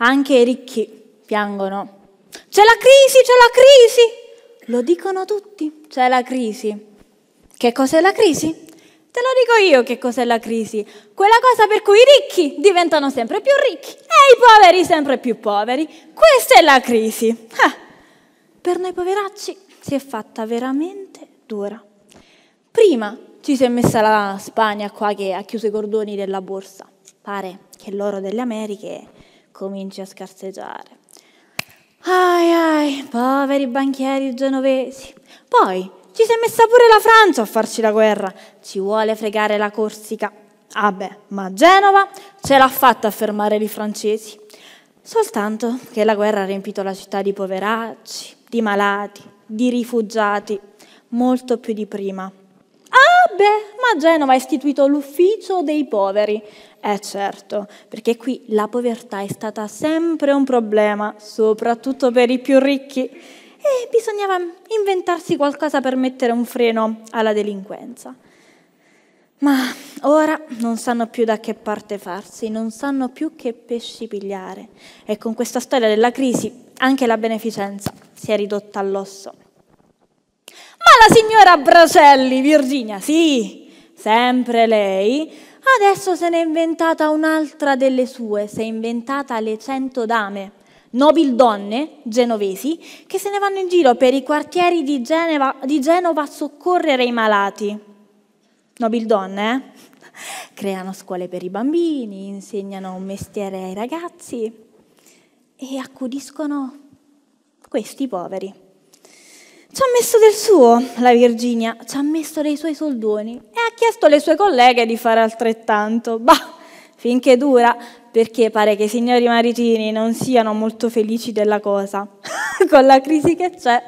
Anche i ricchi piangono. C'è la crisi, c'è la crisi! Lo dicono tutti, c'è la crisi. Che cos'è la crisi? Te lo dico io che cos'è la crisi. Quella cosa per cui i ricchi diventano sempre più ricchi e i poveri sempre più poveri. Questa è la crisi. Ah, per noi poveracci si è fatta veramente dura. Prima ci si è messa la Spagna qua che ha chiuso i cordoni della borsa. Pare che l'oro delle Americhe cominci a scarseggiare. Ai ai, poveri banchieri genovesi. Poi ci si è messa pure la Francia a farci la guerra. Ci vuole fregare la Corsica. Ah beh, ma Genova ce l'ha fatta a fermare i francesi. Soltanto che la guerra ha riempito la città di poveracci, di malati, di rifugiati, molto più di prima. Beh, ma Genova ha istituito l'ufficio dei poveri. Eh certo, perché qui la povertà è stata sempre un problema, soprattutto per i più ricchi e bisognava inventarsi qualcosa per mettere un freno alla delinquenza. Ma ora non sanno più da che parte farsi, non sanno più che pesci pigliare e con questa storia della crisi anche la beneficenza si è ridotta all'osso. La signora Bracelli, Virginia, sì, sempre lei, adesso se n'è inventata un'altra delle sue, si è inventata le cento dame nobildonne genovesi che se ne vanno in giro per i quartieri di Genova, di Genova a soccorrere i malati. Nobildonne, eh? Creano scuole per i bambini, insegnano un mestiere ai ragazzi e accudiscono questi poveri. Ci ha messo del suo la Virginia, ci ha messo dei suoi soldoni e ha chiesto alle sue colleghe di fare altrettanto. Bah, finché dura, perché pare che i signori maritini non siano molto felici della cosa, con la crisi che c'è.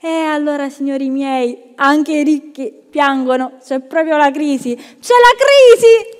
E allora, signori miei, anche i ricchi piangono, c'è proprio la crisi, c'è la crisi!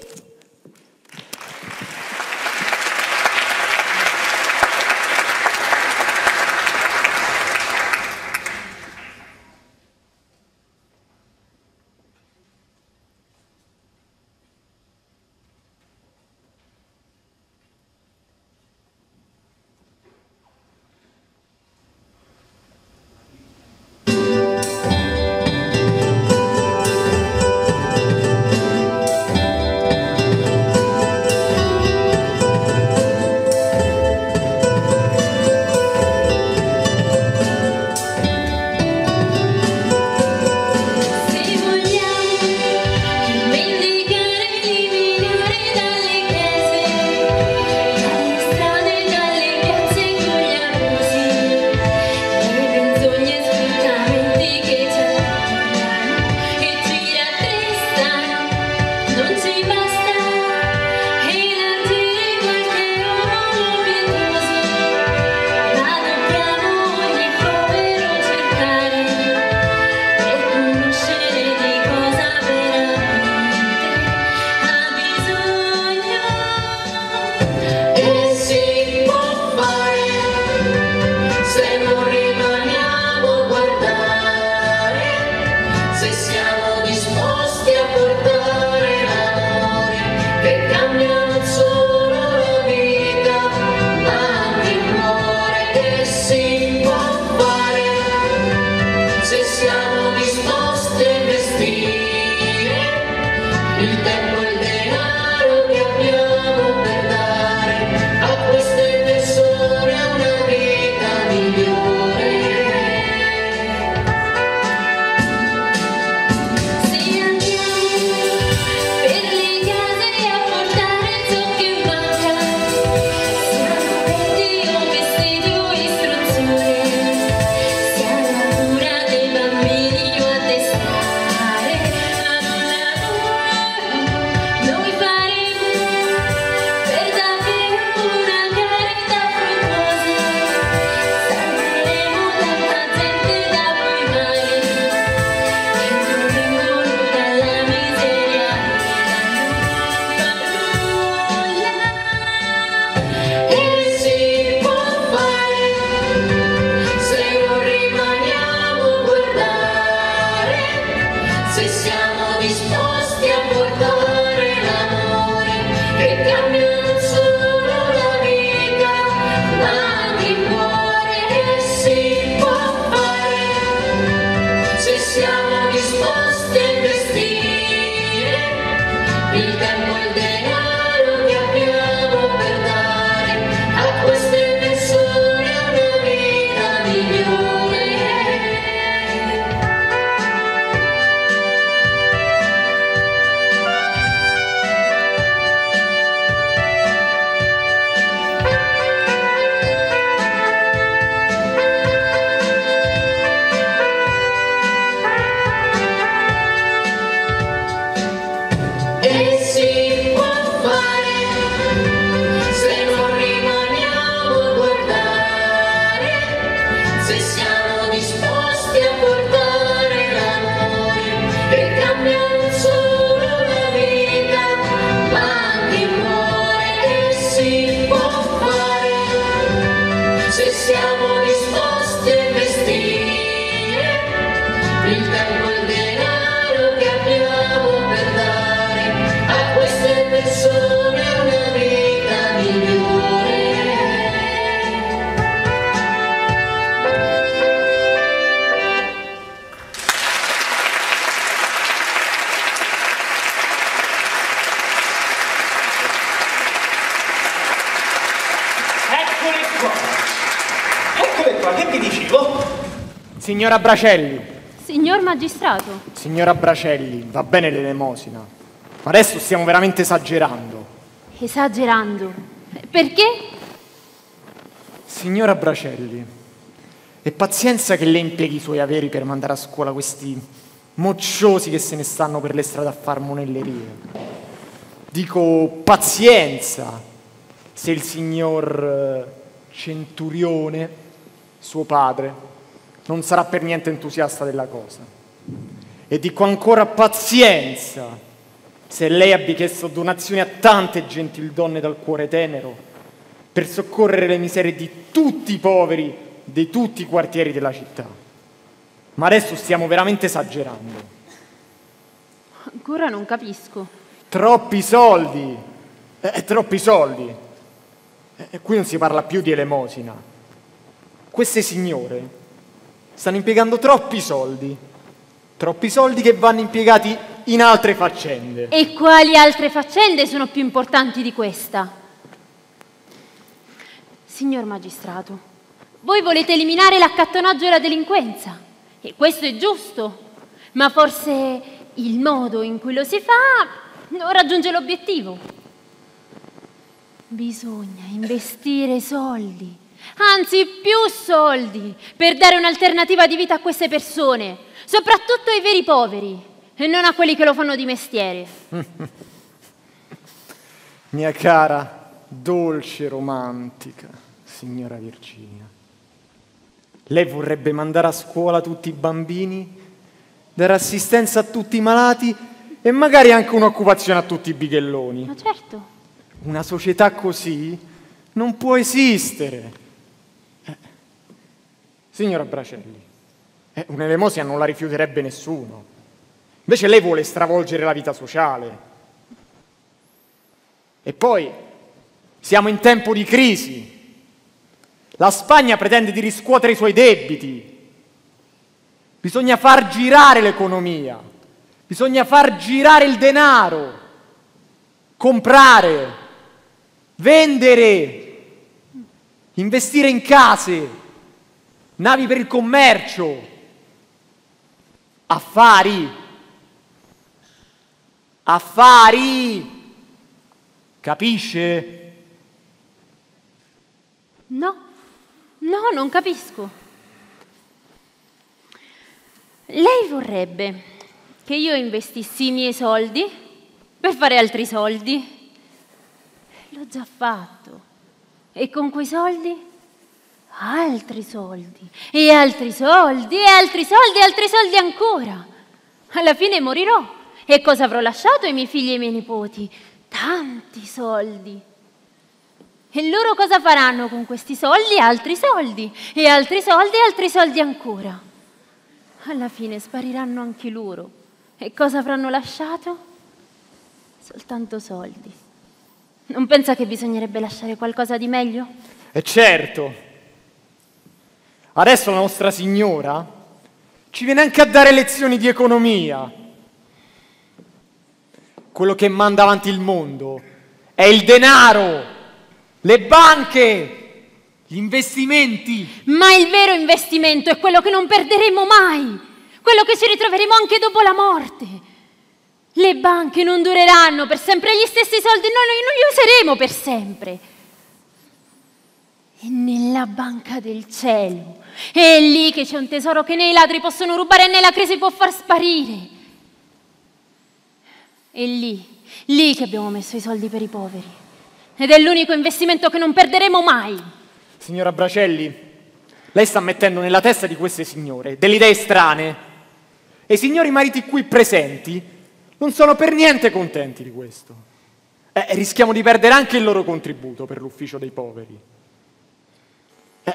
Радуйся, Signora Bracelli, Signor magistrato, signora Bracelli, va bene l'elemosina, ma adesso stiamo veramente esagerando. esagerando. Perché? Signora Bracelli, è pazienza che lei impieghi i suoi averi per mandare a scuola questi mocciosi che se ne stanno per le strade a far monellerie. Dico pazienza se il signor eh, Centurione, suo padre, non sarà per niente entusiasta della cosa. E dico ancora pazienza se lei abbia chiesto donazioni a tante gentildonne dal cuore tenero per soccorrere le miserie di tutti i poveri di tutti i quartieri della città. Ma adesso stiamo veramente esagerando. Ancora non capisco. Troppi soldi! Eh, troppi soldi! E qui non si parla più di elemosina. Queste signore stanno impiegando troppi soldi. Troppi soldi che vanno impiegati in altre faccende. E quali altre faccende sono più importanti di questa? Signor magistrato, voi volete eliminare l'accattonaggio e la delinquenza. E questo è giusto. Ma forse il modo in cui lo si fa non raggiunge l'obiettivo. Bisogna investire soldi, anzi più soldi, per dare un'alternativa di vita a queste persone, soprattutto ai veri poveri, e non a quelli che lo fanno di mestiere. Mia cara, dolce, romantica, signora Virginia. Lei vorrebbe mandare a scuola tutti i bambini, dare assistenza a tutti i malati e magari anche un'occupazione a tutti i bighelloni. Ma certo, Una società così non può esistere. Signora Bracelli, eh, un'elemosina non la rifiuterebbe nessuno. Invece lei vuole stravolgere la vita sociale. E poi siamo in tempo di crisi. La Spagna pretende di riscuotere i suoi debiti. Bisogna far girare l'economia. Bisogna far girare il denaro. Comprare, vendere, investire in case, navi per il commercio, affari. Affari. Capisce? no, no, non capisco. Lei vorrebbe che io investissi i miei soldi per fare altri soldi? L'ho già fatto. E con quei soldi? Altri soldi, e altri soldi, e altri soldi, e altri soldi ancora. Alla fine morirò. E cosa avrò lasciato ai miei figli e ai miei nipoti? Tanti soldi. E loro cosa faranno con questi soldi? Altri soldi, e altri soldi, e altri soldi ancora. Alla fine spariranno anche loro. E cosa avranno lasciato? Soltanto soldi. Non pensa che bisognerebbe lasciare qualcosa di meglio? E certo, adesso la nostra signora Ci viene anche a dare lezioni di economia. Quello che manda avanti il mondo è il denaro, le banche, gli investimenti. Ma il vero investimento è quello che non perderemo mai, quello che ci ritroveremo anche dopo la morte. Le banche non dureranno per sempre, gli stessi soldi noi non li useremo per sempre. È nella banca del cielo. È lì che c'è un tesoro che né i ladri possono rubare né la crisi può far sparire. È lì, lì che abbiamo messo i soldi per i poveri. Ed è l'unico investimento che non perderemo mai. Signora Bracelli, lei sta mettendo nella testa di queste signore delle idee strane. E i signori mariti qui presenti non sono per niente contenti di questo. Eh, rischiamo di perdere anche il loro contributo per l'ufficio dei poveri.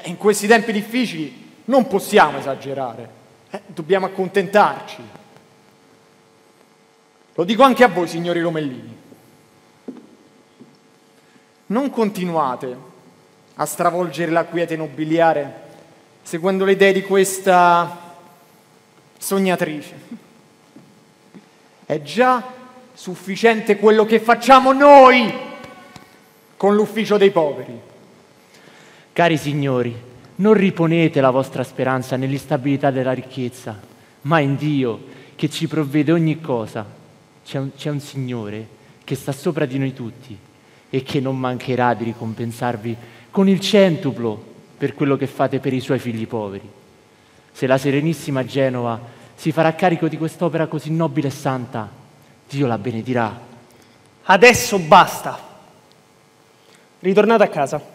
Eh, in questi tempi difficili non possiamo esagerare, eh, dobbiamo accontentarci. Lo dico anche a voi, signori Romellini. Non continuate a stravolgere la quiete nobiliare seguendo le idee di questa sognatrice. È già sufficiente quello che facciamo noi con l'ufficio dei poveri. Cari signori, non riponete la vostra speranza nell'instabilità della ricchezza, ma in Dio che ci provvede ogni cosa. C'è un, c'è un Signore che sta sopra di noi tutti e che non mancherà di ricompensarvi con il centuplo per quello che fate per i suoi figli poveri. Se la Serenissima Genova si farà carico di quest'opera così nobile e santa, Dio la benedirà. Adesso basta. Ritornate a casa.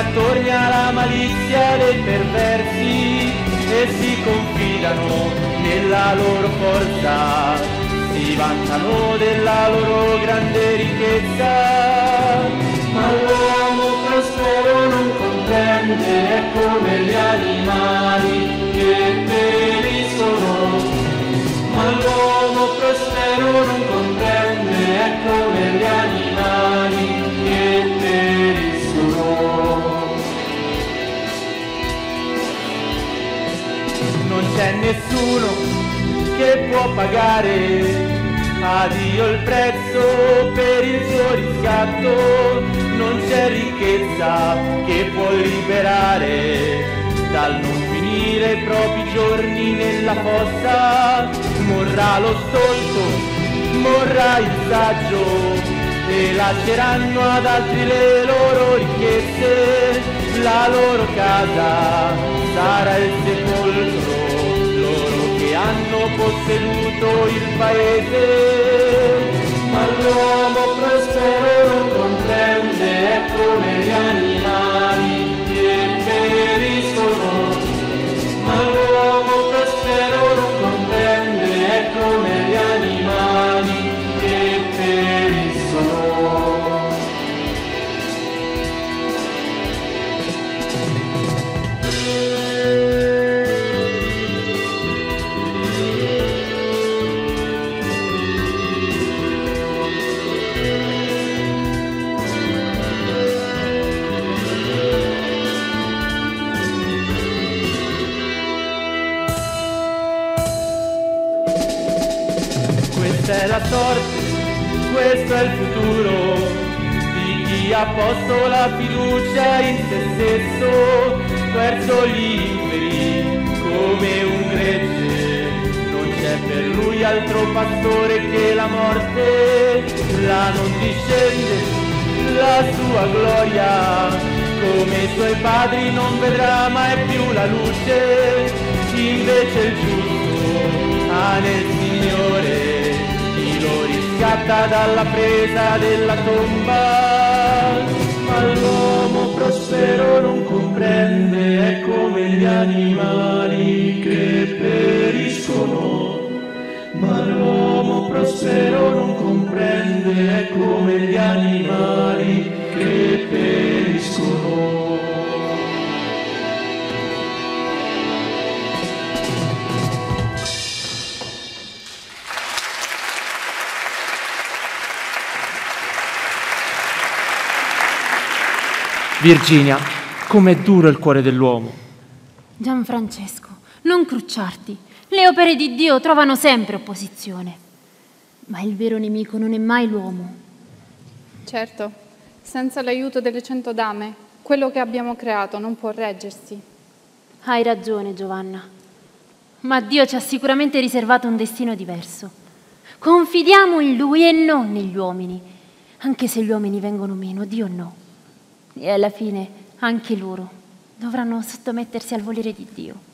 Quando mi attornia la malizia dei perversi e si confidano nella loro forza, si vantano della loro grande ricchezza. Ma l'uomo prospero non comprende, come gli animali che periscono. Ma l'uomo prospero non comprende, c'è nessuno che può pagare. A Dio il prezzo per il suo riscatto, non c'è ricchezza che può liberare dal non finire i propri giorni nella fossa, morrà lo stolto, morrà il saggio e lasceranno ad altri le loro ricchezze, la loro casa sarà il sepolcro, hanno posseduto il paese. Ma l'uomo prospero comprende, è come gli la fiducia in se stesso verso gli inferi come un gregge. Non c'è per lui altro pastore che la morte, là non discende la sua gloria. Come i suoi padri non vedrà mai più la luce, invece il giusto ha nel Signore chi lo riscatta dalla presa della tomba. Ma l'uomo prospero non comprende, è come gli animali che periscono. Ma l'uomo prospero non comprende, è come gli animali che periscono. Virginia, com'è duro il cuore dell'uomo. Gianfrancesco, non crucciarti. Le opere di Dio trovano sempre opposizione. Ma il vero nemico non è mai l'uomo. Certo, senza l'aiuto delle cento dame, quello che abbiamo creato non può reggersi. Hai ragione, Giovanna. Ma Dio ci ha sicuramente riservato un destino diverso. Confidiamo in Lui e non negli uomini. Anche se gli uomini vengono meno, Dio no. E alla fine anche loro dovranno sottomettersi al volere di Dio.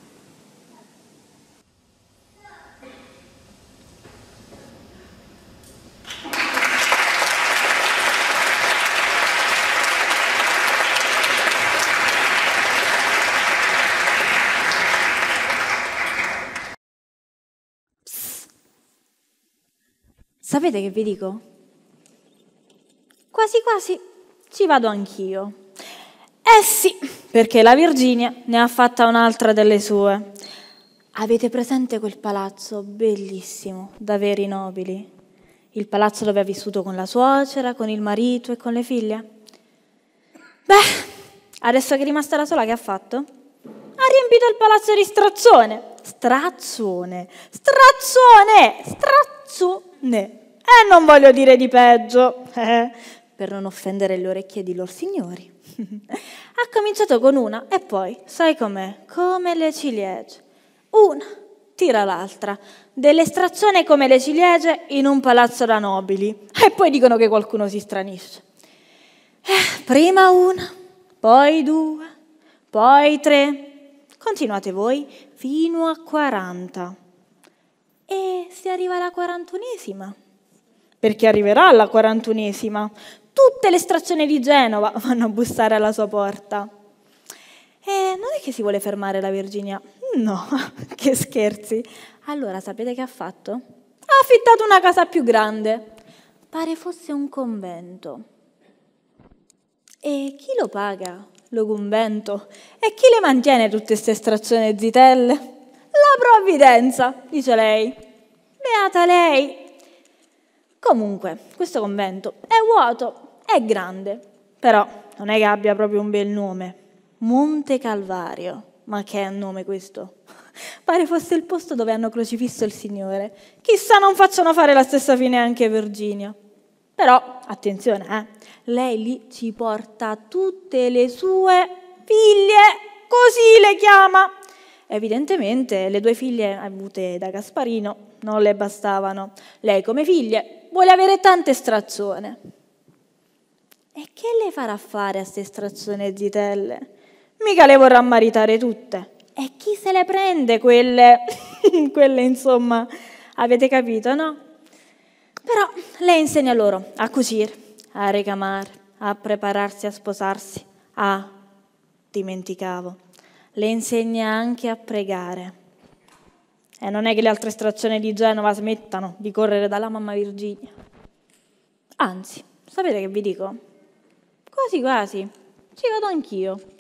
Sapete che vi dico? Quasi quasi ci vado anch'io. Eh sì, perché la Virginia ne ha fatta un'altra delle sue. Avete presente quel palazzo bellissimo, da veri nobili? Il palazzo dove ha vissuto con la suocera, con il marito e con le figlie? Beh, adesso che è rimasta da sola, che ha fatto? Ha riempito il palazzo di strazzone. Strazzone, strazzone, strazzone. E non voglio dire di peggio, eh, per non offendere le orecchie di lor signori. ha cominciato con una e poi, sai com'è? Come le ciliegie. Una tira l'altra, delle strazzone come le ciliegie in un palazzo da nobili. E poi dicono che qualcuno si stranisce. Eh, prima una, poi due, poi tre. Continuate voi fino a 40. E si arriva alla quarantunesima. Perché arriverà alla quarantunesima. Tutte le strazioni di Genova vanno a bussare alla sua porta. E non è che si vuole fermare la Virginia. No, che scherzi. Allora, sapete che ha fatto? Ha affittato una casa più grande. Pare fosse un convento. E chi lo paga? Lo convento? E chi le mantiene tutte queste estrazioni zitelle? La provvidenza, dice lei. Beata lei. Comunque, questo convento è vuoto, è grande, però non è che abbia proprio un bel nome. Monte Calvario. Ma che nome questo? Pare fosse il posto dove hanno crocifisso il Signore. Chissà non facciano fare la stessa fine anche Virginia. Però, attenzione, eh, lei lì ci porta tutte le sue figlie, così le chiama. Evidentemente le due figlie avute da Gasparino non le bastavano. Lei come figlie vuole avere tante strazzone. E che le farà fare a queste strazzone zitelle? Mica le vorrà maritare tutte. E chi se le prende quelle? quelle, insomma, avete capito, no? Però lei insegna loro a cucire, a ricamare, a prepararsi a sposarsi. Ah, dimenticavo, le insegna anche a pregare. E non è che le altre strazioni di Genova smettano di correre dalla mamma Virginia. Anzi, sapete che vi dico? Quasi quasi, ci vado anch'io.